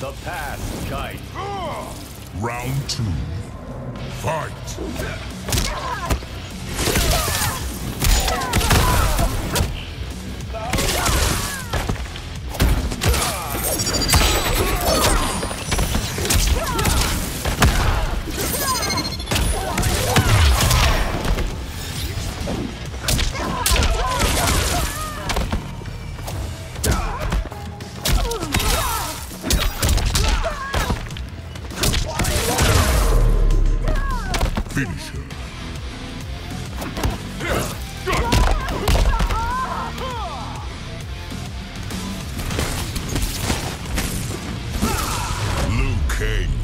The past. Round two. Fight. finisher. Liu